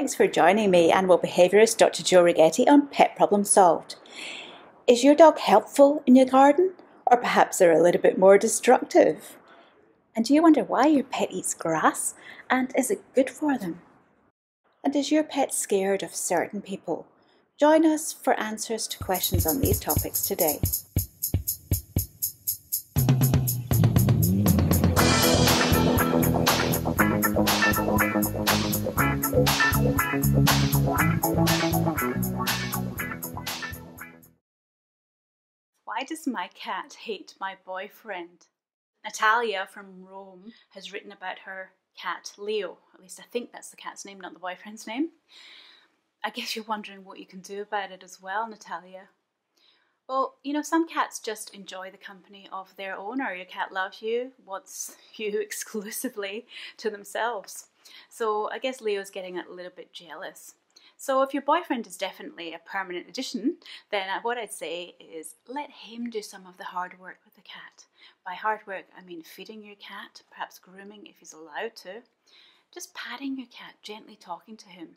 Thanks for joining me, animal behaviourist Dr. Jo Righetti on Pet Problem Solved. Is your dog helpful in your garden, or perhaps they're a little bit more destructive? And do you wonder why your pet eats grass, and is it good for them? And is your pet scared of certain people? Join us for answers to questions on these topics today. Why does my cat hate my boyfriend? Natalia from Rome has written about her cat, Leo. At least I think that's the cat's name, not the boyfriend's name. I guess you're wondering what you can do about it as well, Natalia. Well, you know, some cats just enjoy the company of their owner. Your cat loves you, wants you exclusively to themselves. So I guess Leo's getting a little bit jealous. So if your boyfriend is definitely a permanent addition, then uh, what I'd say is let him do some of the hard work with the cat. By hard work, I mean feeding your cat, perhaps grooming if he's allowed to, just patting your cat, gently talking to him.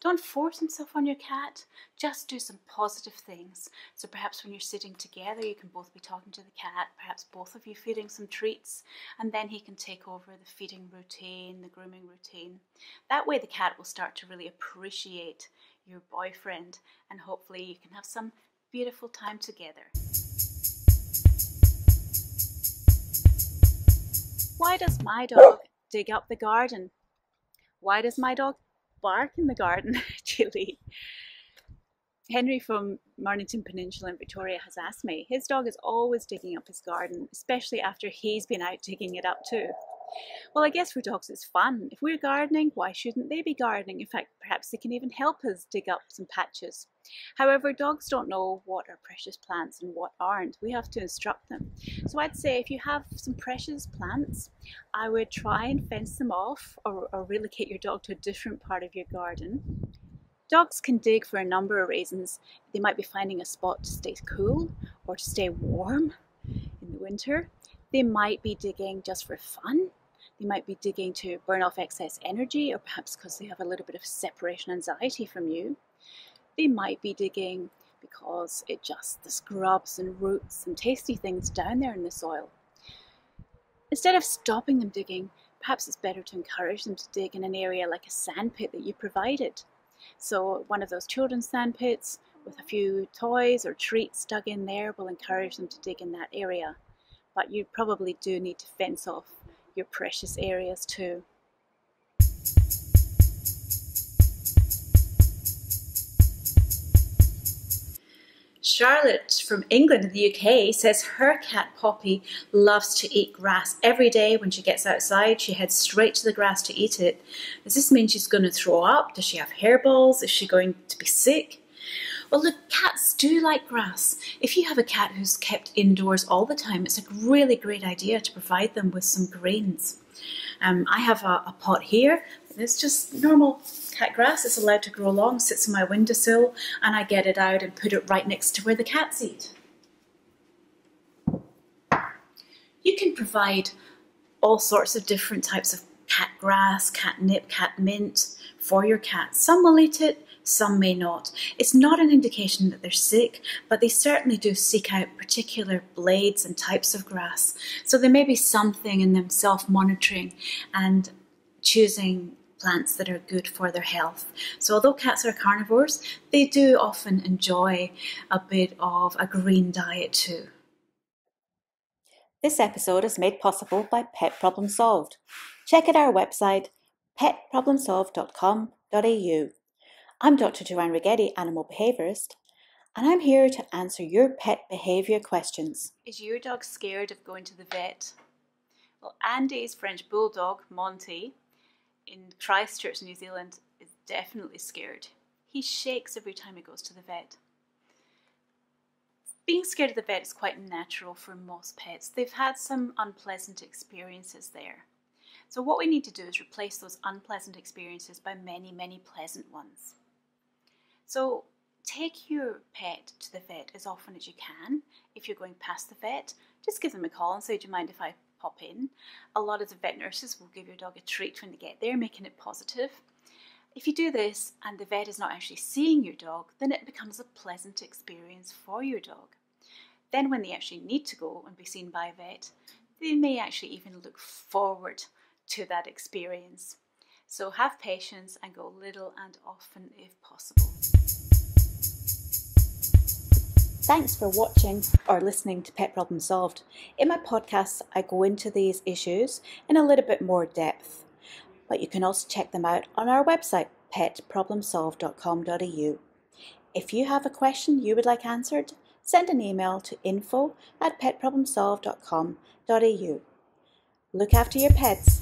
Don't force himself on your cat. Just do some positive things. So perhaps when you're sitting together, you can both be talking to the cat, perhaps both of you feeding some treats, and then he can take over the feeding routine, the grooming routine. That way, the cat will start to really appreciate your boyfriend, and hopefully, you can have some beautiful time together. Why does my dog dig up the garden? Why does my dog bark in the garden, actually. Henry from Mornington Peninsula in Victoria has asked me. His dog is always digging up his garden, especially after he's been out digging it up too. Well, I guess for dogs it's fun. If we're gardening, why shouldn't they be gardening? In fact, perhaps they can even help us dig up some patches. However, dogs don't know what are precious plants and what aren't. We have to instruct them. So I'd say if you have some precious plants, I would try and fence them off or, or relocate your dog to a different part of your garden. Dogs can dig for a number of reasons. They might be finding a spot to stay cool or to stay warm in the winter. They might be digging just for fun. They might be digging to burn off excess energy or perhaps because they have a little bit of separation anxiety from you. They might be digging because it just the scrubs and roots and tasty things down there in the soil. Instead of stopping them digging, perhaps it's better to encourage them to dig in an area like a sandpit that you provided. So one of those children's sandpits with a few toys or treats dug in there will encourage them to dig in that area. But you probably do need to fence off your precious areas too. Charlotte from England in the UK says her cat Poppy loves to eat grass. Every day when she gets outside, she heads straight to the grass to eat it. Does this mean she's going to throw up? Does she have hairballs? Is she going to be sick? Well, look, cats do like grass. If you have a cat who's kept indoors all the time, it's a really great idea to provide them with some greens. Um, I have a, a pot here. It's just normal cat grass. It's allowed to grow along, sits on my windowsill, and I get it out and put it right next to where the cats eat. You can provide all sorts of different types of cat grass, catnip, cat mint for your cat. Some will eat it, some may not. It's not an indication that they're sick, but they certainly do seek out particular blades and types of grass. So there may be something in them self monitoring and choosing plants that are good for their health. So although cats are carnivores, they do often enjoy a bit of a green diet too. This episode is made possible by Pet Problem Solved. Check out our website petproblemsolved.com.au. I'm Dr. Joanne Righetti, animal behaviorist, and I'm here to answer your pet behavior questions. Is your dog scared of going to the vet? Well, Andy's French bulldog, Monty, in Christchurch, New Zealand, is definitely scared. He shakes every time he goes to the vet. Being scared of the vet is quite natural for most pets. They've had some unpleasant experiences there. So, what we need to do is replace those unpleasant experiences by many, many pleasant ones. So take your pet to the vet as often as you can. If you're going past the vet, just give them a call and say, Do you mind if I pop in? A lot of the vet nurses will give your dog a treat when they get there, making it positive. If you do this and the vet is not actually seeing your dog, then it becomes a pleasant experience for your dog. Then, when they actually need to go and be seen by a vet, they may actually even look forward to that experience. So, have patience and go little and often if possible. Thanks for watching or listening to Pet Problem Solved. In my podcasts, I go into these issues in a little bit more depth, but you can also check them out on our website, petproblemsolved.com.au. If you have a question you would like answered, send an email to info at petproblemsolved.com.au. Look after your pets